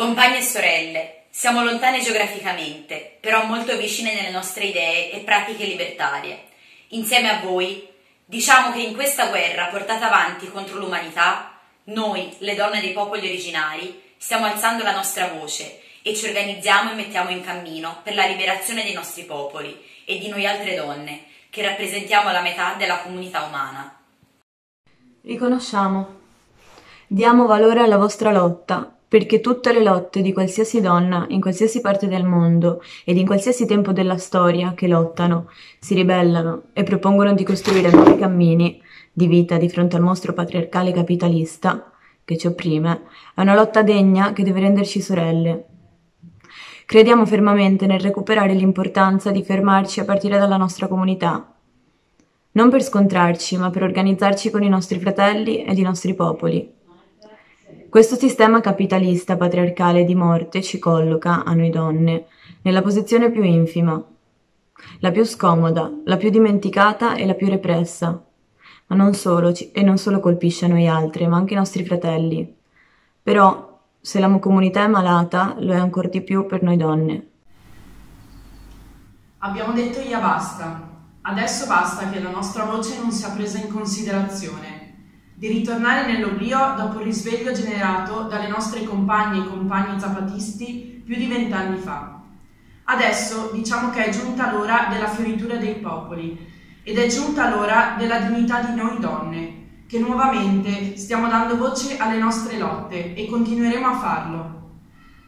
Compagni e sorelle, siamo lontane geograficamente, però molto vicine nelle nostre idee e pratiche libertarie. Insieme a voi, diciamo che in questa guerra portata avanti contro l'umanità, noi, le donne dei popoli originari, stiamo alzando la nostra voce e ci organizziamo e mettiamo in cammino per la liberazione dei nostri popoli e di noi altre donne, che rappresentiamo la metà della comunità umana. Riconosciamo. Diamo valore alla vostra lotta perché tutte le lotte di qualsiasi donna in qualsiasi parte del mondo ed in qualsiasi tempo della storia che lottano, si ribellano e propongono di costruire nuovi cammini di vita di fronte al mostro patriarcale capitalista che ci opprime, è una lotta degna che deve renderci sorelle. Crediamo fermamente nel recuperare l'importanza di fermarci a partire dalla nostra comunità, non per scontrarci, ma per organizzarci con i nostri fratelli ed i nostri popoli questo sistema capitalista patriarcale di morte ci colloca, a noi donne, nella posizione più infima, la più scomoda, la più dimenticata e la più repressa. Ma non solo, e non solo colpisce a noi altre, ma anche i nostri fratelli. Però, se la comunità è malata, lo è ancora di più per noi donne. Abbiamo detto ya basta. Adesso basta che la nostra voce non sia presa in considerazione di ritornare nell'oblio dopo il risveglio generato dalle nostre compagne e compagni zapatisti più di vent'anni fa. Adesso diciamo che è giunta l'ora della fioritura dei popoli ed è giunta l'ora della dignità di noi donne, che nuovamente stiamo dando voce alle nostre lotte e continueremo a farlo.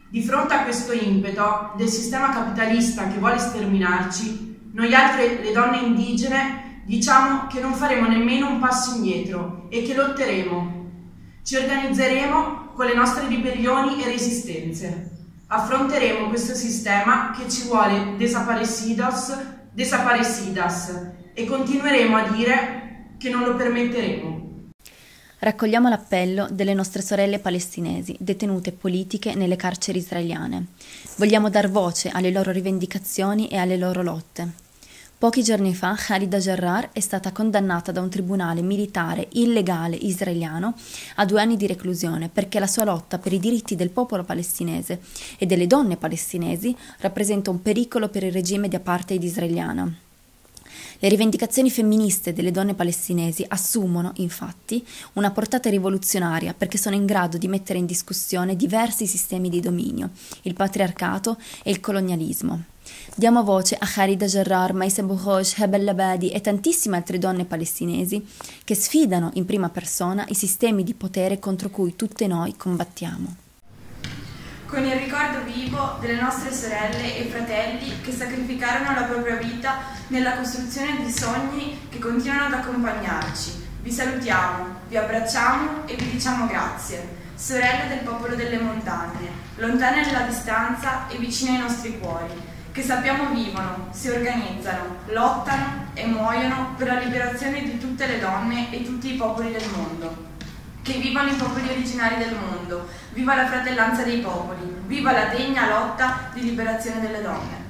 Di fronte a questo impeto del sistema capitalista che vuole sterminarci, noi altre, le donne indigene, diciamo che non faremo nemmeno un passo indietro e che lotteremo. Ci organizzeremo con le nostre ribellioni e resistenze. Affronteremo questo sistema che ci vuole desaparecidos, desaparecidas e continueremo a dire che non lo permetteremo. Raccogliamo l'appello delle nostre sorelle palestinesi detenute politiche nelle carceri israeliane. Vogliamo dar voce alle loro rivendicazioni e alle loro lotte. Pochi giorni fa Khalida Jarrar è stata condannata da un tribunale militare illegale israeliano a due anni di reclusione perché la sua lotta per i diritti del popolo palestinese e delle donne palestinesi rappresenta un pericolo per il regime di apartheid israeliano. Le rivendicazioni femministe delle donne palestinesi assumono, infatti, una portata rivoluzionaria perché sono in grado di mettere in discussione diversi sistemi di dominio, il patriarcato e il colonialismo. Diamo voce a Khalida Jarrar, Maisa Bouhosh, Hebel Labadi e tantissime altre donne palestinesi che sfidano in prima persona i sistemi di potere contro cui tutte noi combattiamo. Con il ricordo vivo delle nostre sorelle e fratelli che sacrificarono la propria vita nella costruzione di sogni che continuano ad accompagnarci, vi salutiamo, vi abbracciamo e vi diciamo grazie, sorelle del popolo delle montagne, lontane nella distanza e vicine ai nostri cuori che sappiamo vivono, si organizzano, lottano e muoiono per la liberazione di tutte le donne e tutti i popoli del mondo. Che vivano i popoli originari del mondo, viva la fratellanza dei popoli, viva la degna lotta di liberazione delle donne.